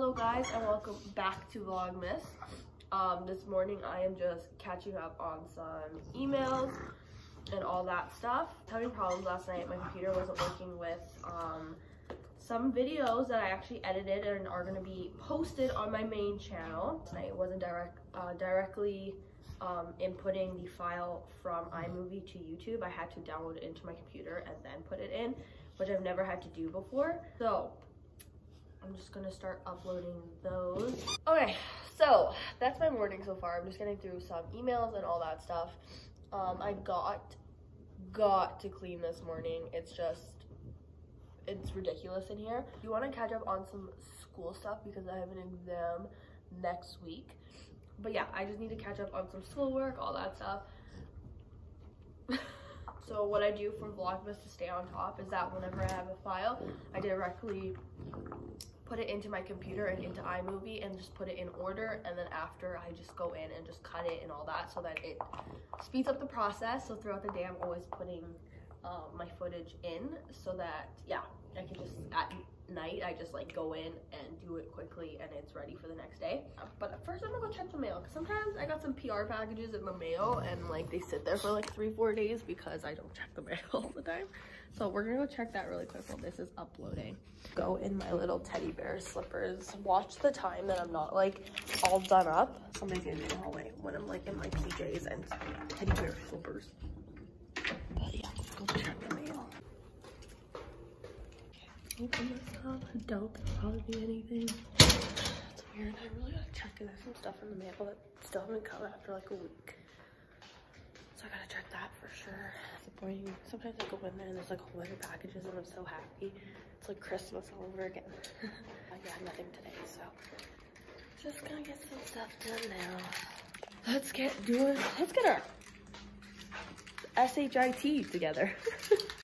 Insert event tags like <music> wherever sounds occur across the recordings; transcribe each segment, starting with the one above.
Hello guys and welcome back to Vlogmas. Um, this morning I am just catching up on some emails and all that stuff. Having problems last night, my computer wasn't working with um, some videos that I actually edited and are going to be posted on my main channel. I wasn't direct, uh, directly um, inputting the file from iMovie to YouTube. I had to download it into my computer and then put it in, which I've never had to do before. So I'm just gonna start uploading those. Okay, so that's my morning so far. I'm just getting through some emails and all that stuff. Um, I got, got to clean this morning. It's just, it's ridiculous in here. You wanna catch up on some school stuff because I have an exam next week. But yeah, I just need to catch up on some schoolwork, all that stuff. So what I do for Vlogmas to stay on top is that whenever I have a file, I directly put it into my computer and into iMovie and just put it in order. And then after I just go in and just cut it and all that so that it speeds up the process. So throughout the day I'm always putting um, my footage in so that yeah I can just at night I just like go in and do it quickly and it's ready for the next day but first I'm gonna go check the mail because sometimes I got some PR packages in the mail and like they sit there for like three four days because I don't check the <laughs> mail all the time so we're gonna go check that really quick while this is uploading. Go in my little teddy bear slippers. Watch the time that I'm not like all done up. Somebody's gonna be in the hallway when I'm like in my PJs and teddy bear slippers. But yeah, let's go check the mail. Open this up. I doubt there'll probably be anything. It's weird. I really gotta check. There's some stuff in the mail that still haven't come after like a week. So I gotta check that for sure. Disappointing. Sometimes I go in there and there's like a whole bunch of packages and I'm so happy. It's like Christmas all over again. <laughs> I got nothing today, so just gonna get some stuff done now. Let's get doing, let's get our SHIT together. <laughs>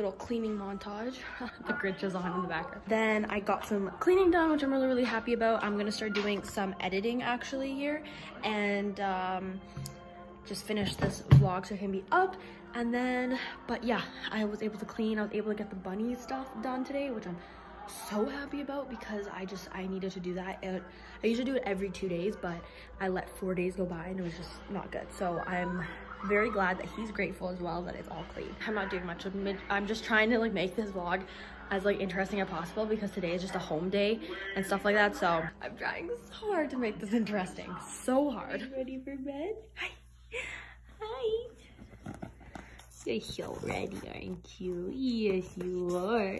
little cleaning montage. <laughs> the Grinch is on in the background. Then I got some cleaning done, which I'm really, really happy about. I'm gonna start doing some editing actually here and um, just finish this vlog so it can be up. And then, but yeah, I was able to clean. I was able to get the bunny stuff done today, which I'm so happy about because I just, I needed to do that. It, I usually do it every two days, but I let four days go by and it was just not good. So I'm very glad that he's grateful as well that it's all clean. I'm not doing much. I'm just trying to like make this vlog as like interesting as possible because today is just a home day and stuff like that. So I'm trying so hard to make this interesting. So hard. ready for bed? Hi. Hi. You're so ready, aren't you? Yes, you are.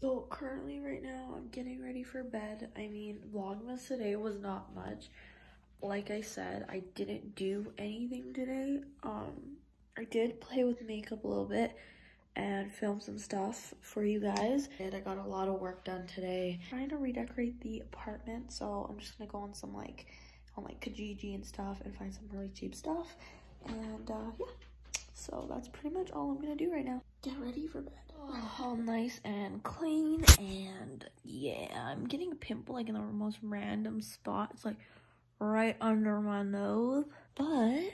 So currently right now, I'm getting ready for bed. I mean, Vlogmas today was not much like I said, I didn't do anything today. Um, I did play with makeup a little bit and film some stuff for you guys. And I got a lot of work done today. I'm trying to redecorate the apartment, so I'm just gonna go on some like, on like Kijiji and stuff and find some really cheap stuff. And uh, yeah, so that's pretty much all I'm gonna do right now. Get ready for bed. Oh, <sighs> all nice and clean and yeah, I'm getting a pimple like in the most random spot. It's like right under my nose. But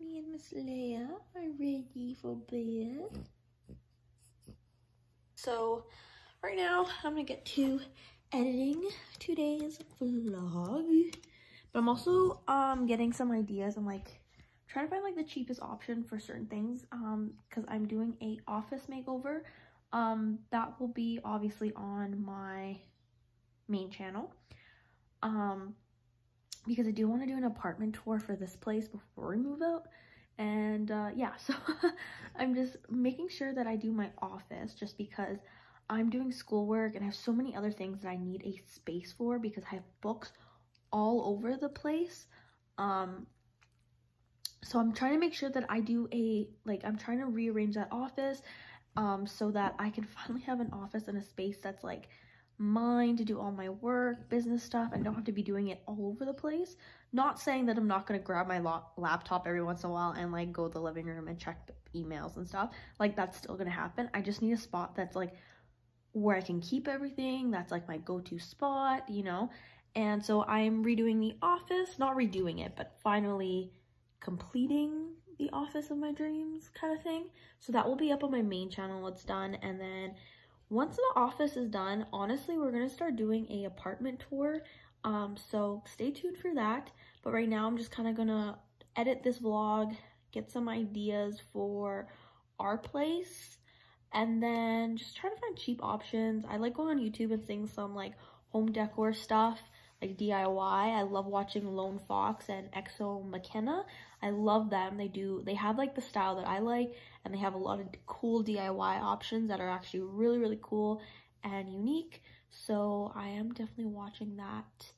me and Miss Leia are ready for bed. So right now I'm gonna get to editing today's vlog. But I'm also um getting some ideas. I'm like trying to find like the cheapest option for certain things um because I'm doing a office makeover. Um that will be obviously on my main channel. Um because I do want to do an apartment tour for this place before we move out. And uh, yeah, <laughs> so I'm just making sure that I do my office just because I'm doing schoolwork and I have so many other things that I need a space for because I have books all over the place. Um, so I'm trying to make sure that I do a, like, I'm trying to rearrange that office um, so that I can <laughs> finally have an office and a space that's like mine to do all my work, business stuff. I don't have to be doing it all over the place. Not saying that I'm not going to grab my laptop every once in a while and like go to the living room and check emails and stuff. Like that's still going to happen. I just need a spot that's like where I can keep everything. That's like my go-to spot, you know? And so I'm redoing the office, not redoing it, but finally completing the office of my dreams kind of thing. So that will be up on my main channel. It's done. And then once the office is done, honestly, we're going to start doing a apartment tour. Um, so stay tuned for that. But right now, I'm just kind of going to edit this vlog, get some ideas for our place, and then just try to find cheap options. I like going on YouTube and seeing some like home decor stuff like DIY. I love watching Lone Fox and Exo McKenna. I love them. They do, they have like the style that I like and they have a lot of cool DIY options that are actually really, really cool and unique. So I am definitely watching that.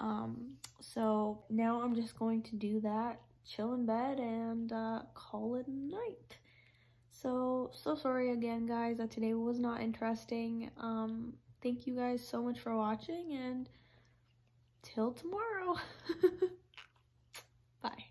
Um, so now I'm just going to do that, chill in bed and uh, call it night. So, so sorry again, guys, that today was not interesting. Um, thank you guys so much for watching and till tomorrow. <laughs> Bye.